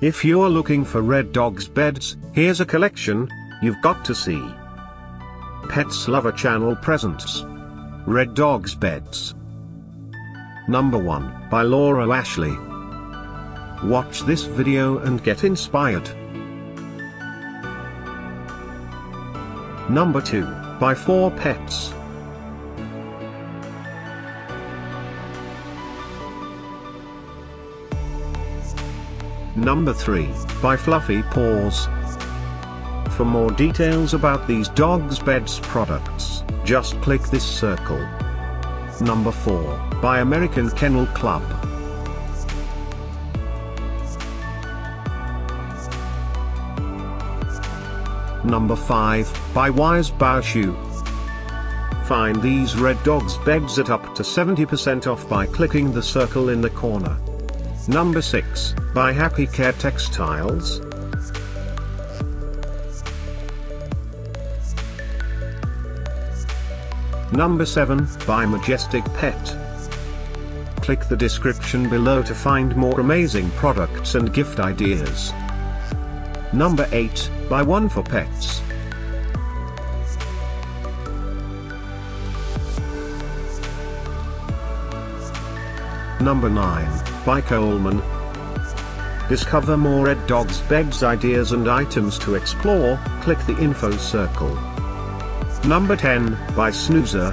If you're looking for Red Dog's beds, here's a collection you've got to see. Pets Lover Channel presents Red Dog's Beds. Number 1 by Laura Ashley. Watch this video and get inspired. Number 2 by 4 Pets. Number 3, by Fluffy Paws. For more details about these dogs beds products, just click this circle. Number 4, by American Kennel Club. Number 5, by Wise Shoe. Find these Red Dogs beds at up to 70% off by clicking the circle in the corner. Number 6, by Happycare Textiles. Number 7, by Majestic Pet. Click the description below to find more amazing products and gift ideas. Number 8, by One for Pets. Number 9, by Coleman. Discover more Red Dogs beds ideas and items to explore, click the info circle. Number 10, by Snoozer.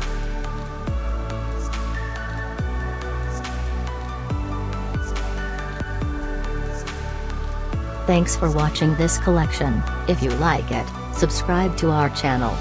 Thanks for watching this collection. If you like it, subscribe to our channel.